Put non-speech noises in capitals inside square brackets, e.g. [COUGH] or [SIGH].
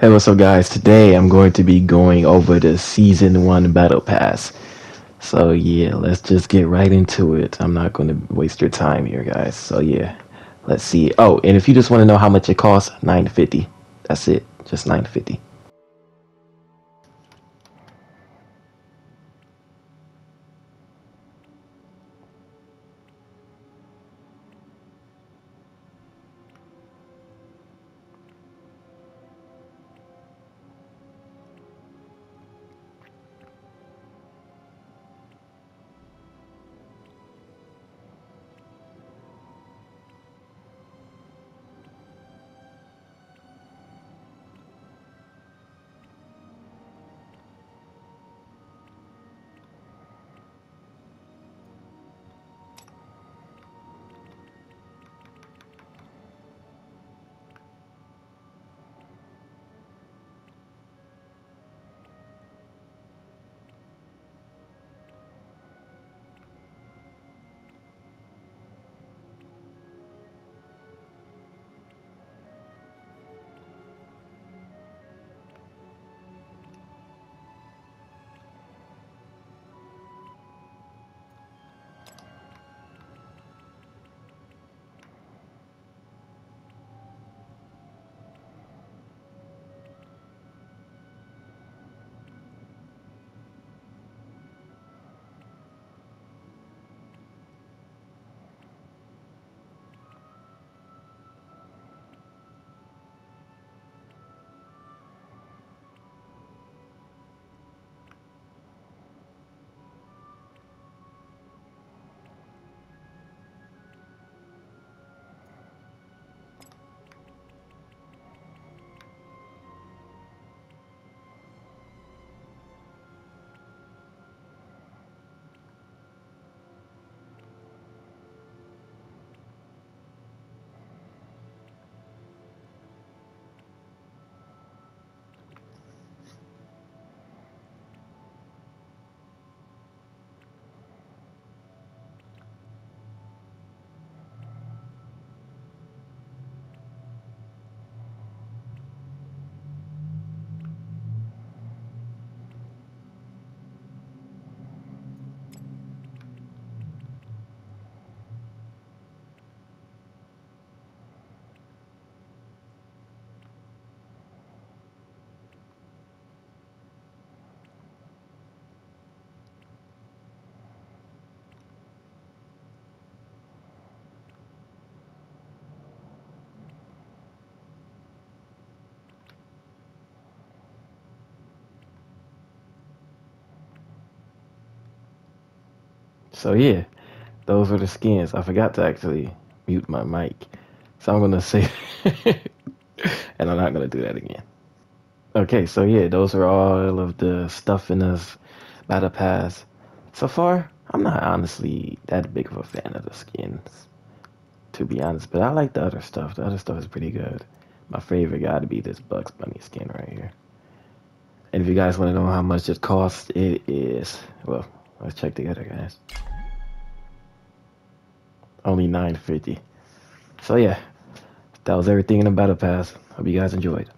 Hey, what's up, guys? Today I'm going to be going over the Season 1 Battle Pass. So, yeah, let's just get right into it. I'm not going to waste your time here, guys. So, yeah, let's see. Oh, and if you just want to know how much it costs, 950. That's it. Just 950. So yeah, those were the skins. I forgot to actually mute my mic. So I'm gonna say [LAUGHS] and I'm not gonna do that again. Okay, so yeah, those are all of the stuff in this battle pass. So far, I'm not honestly that big of a fan of the skins, to be honest. But I like the other stuff. The other stuff is pretty good. My favorite got to be this Bugs Bunny skin right here. And if you guys want to know how much it costs, it is well. Let's check together, guys. Only 950. So yeah, that was everything in the battle pass. Hope you guys enjoyed.